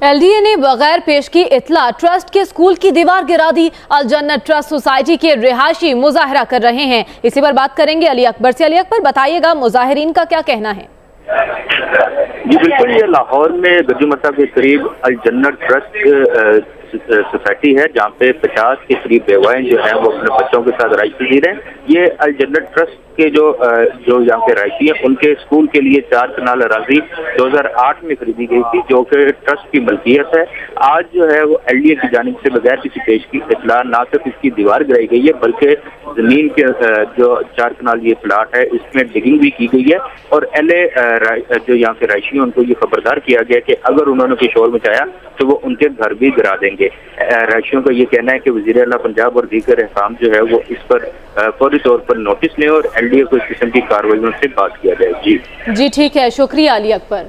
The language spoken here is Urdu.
ایل ڈی اے نے بغیر پیش کی اطلاع ٹرسٹ کے سکول کی دیوار گرا دی۔ الجنت ٹرسٹ سوسائٹی کے رہائشی مظاہرہ کر رہے ہیں۔ اسی پر بات کریں گے علی اکبر سے۔ علی اکبر، بتائیے گا مظاہرین کا کیا کہنا ہے؟ جی بالکل، یہ لاہور میں گجو مسا کے قریب الجنت ٹرسٹ سوسائٹی ہے جہاں پہ پچاس کے قریب بیوائیں جو ہیں وہ اپنے بچوں کے ساتھ رائش پذیر ہیں۔ یہ الجنت ٹرسٹ کے جو جو یہاں کے رائشی ہیں، ان کے اسکول کے لیے چار کنال اراضی دو ہزار آٹھ میں خریدی گئی تھی، جو کہ ٹرسٹ کی ملکیت ہے۔ آج جو ہے وہ ایل ڈی اے کی جانب سے بغیر کسی پیش کی اطلاع، نہ صرف اس کی دیوار گرائی گئی ہے، بلکہ زمین کے جو چار کنال یہ پلاٹ ہے، اس میں ڈگنگ بھی کی گئی ہے۔ اور ایل اے جو یہاں کے رائشی ہیں ان کو یہ خبردار کیا گیا کہ اگر انہوں نے کوئی شور مچایا تو وہ ان کے گھر بھی گرا دیں گے۔ رائشیوں کا یہ کہنا ہے کہ وزیر اعلیٰ پنجاب اور دیگر احکام جو ہے وہ اس پر فوری طور پر نوٹس لیں اور ایل ڈی اے کو اس قسم کی کاروائیوں سے بات کیا جائے۔ جی۔ جی ٹھیک ہے، شکریہ علی اکبر۔